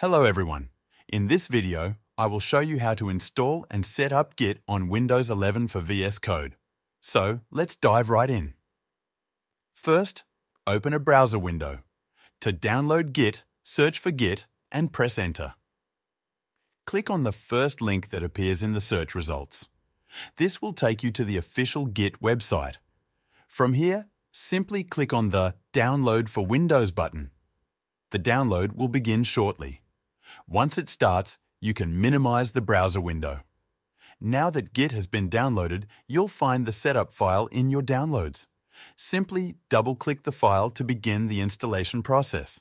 Hello everyone. In this video, I will show you how to install and set up Git on Windows 11 for VS Code. So let's dive right in. First, open a browser window. To download Git, search for Git and press Enter. Click on the first link that appears in the search results. This will take you to the official Git website. From here, simply click on the Download for Windows button. The download will begin shortly. Once it starts, you can minimize the browser window. Now that Git has been downloaded, you'll find the setup file in your downloads. Simply double-click the file to begin the installation process.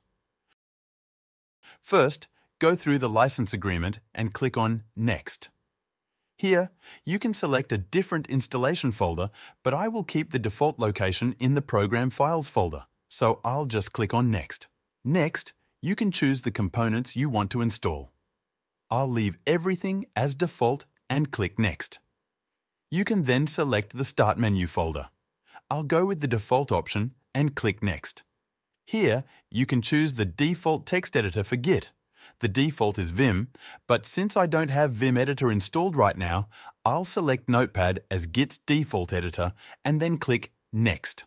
First, go through the license agreement and click on Next. Here, you can select a different installation folder, but I will keep the default location in the Program Files folder, so I'll just click on Next. Next, you can choose the components you want to install. I'll leave everything as default and click Next. You can then select the Start menu folder. I'll go with the default option and click Next. Here, you can choose the default text editor for Git. The default is Vim, but since I don't have Vim Editor installed right now, I'll select Notepad as Git's default editor and then click Next.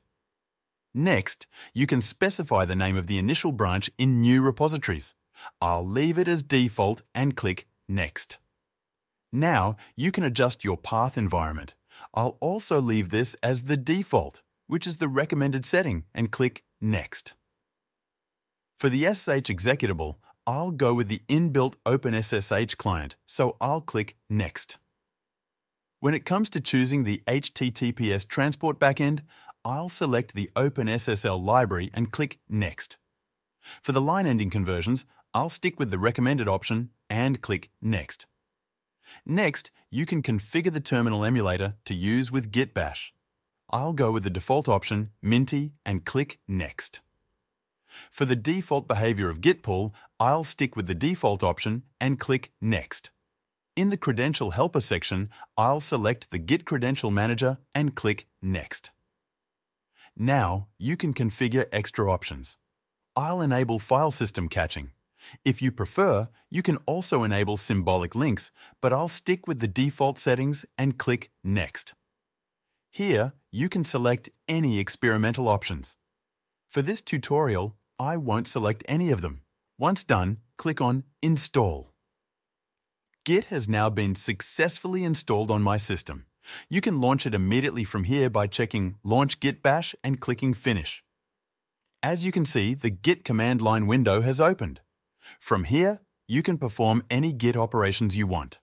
Next, you can specify the name of the initial branch in New Repositories. I'll leave it as default and click Next. Now, you can adjust your path environment. I'll also leave this as the default, which is the recommended setting, and click Next. For the SSH executable, I'll go with the inbuilt OpenSSH client, so I'll click Next. When it comes to choosing the HTTPS transport backend, I'll select the OpenSSL library and click Next. For the line ending conversions, I'll stick with the recommended option and click Next. Next, you can configure the terminal emulator to use with Git Bash. I'll go with the default option, MinTTY, and click Next. For the default behavior of Git pull, I'll stick with the default option and click Next. In the Credential Helper section, I'll select the Git Credential Manager and click Next. Now, you can configure extra options. I'll enable file system caching. If you prefer, you can also enable symbolic links, but I'll stick with the default settings and click Next. Here, you can select any experimental options. For this tutorial, I won't select any of them. Once done, click on Install. Git has now been successfully installed on my system. You can launch it immediately from here by checking Launch Git Bash and clicking Finish. As you can see, the Git command line window has opened. From here, you can perform any Git operations you want.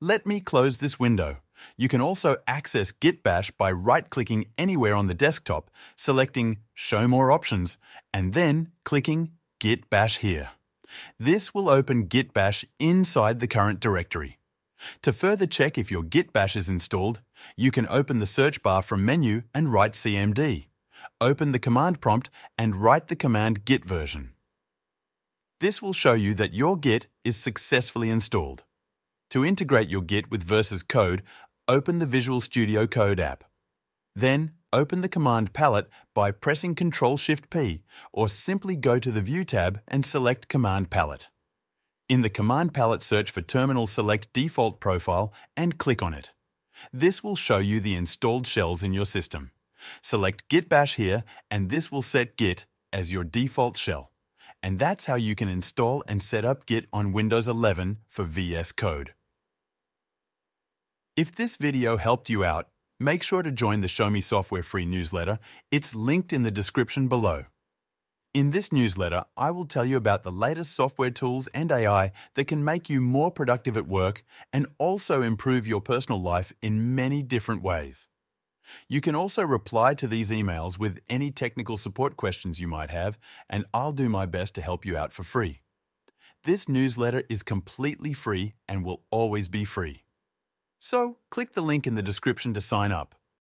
Let me close this window. You can also access Git Bash by right-clicking anywhere on the desktop, selecting Show More Options, and then clicking Git Bash here. This will open Git Bash inside the current directory. To further check if your Git bash is installed, you can open the search bar from menu and write cmd. Open the command prompt and write the command git version. This will show you that your Git is successfully installed. To integrate your Git with Visual Code, open the Visual Studio Code app. Then, open the command palette by pressing Ctrl-Shift-P or simply go to the View tab and select Command Palette. In the Command Palette search for Terminal select Default Profile and click on it. This will show you the installed shells in your system. Select Git Bash here and this will set Git as your default shell. And that's how you can install and set up Git on Windows 11 for VS Code. If this video helped you out, make sure to join the Show Me Software free newsletter. It's linked in the description below. In this newsletter, I will tell you about the latest software tools and AI that can make you more productive at work and also improve your personal life in many different ways. You can also reply to these emails with any technical support questions you might have, and I'll do my best to help you out for free. This newsletter is completely free and will always be free. So, click the link in the description to sign up.